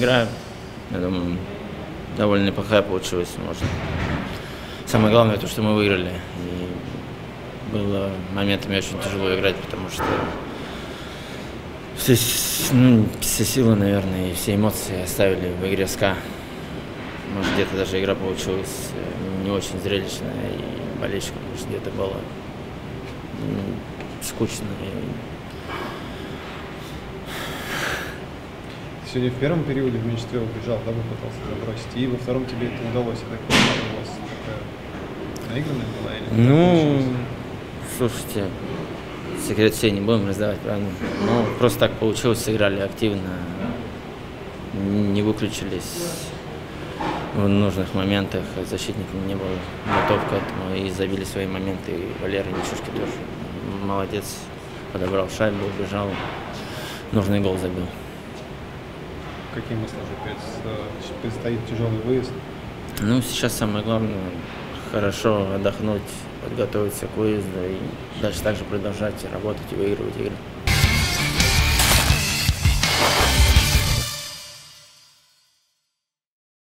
игра, я думаю, довольно неплохая получилась, может. Самое главное, то, что мы выиграли. И было моментами очень тяжело играть, потому что все, ну, все силы, наверное, и все эмоции оставили в игре СКА. Может, где-то даже игра получилась э, не очень зрелищная, и болельщикам, может, где-то было скучно. И Сегодня в первом периоде в меньшинстве убежал, да, попытался забросить, и во втором тебе это удалось. Понимаю, у вас такая наигранная была или Ну, слушайте, секрет все не будем раздавать, правильно? Ну, просто так получилось, сыграли активно, не выключились в нужных моментах, защитник не был готов к этому и забили свои моменты. И Валера Нечушки тоже молодец, подобрал шайбу, убежал, нужный гол забил. Какие мысли уже предстоит тяжелый выезд? Ну, сейчас самое главное хорошо отдохнуть, подготовиться к выезду и дальше также продолжать работать и выигрывать игры.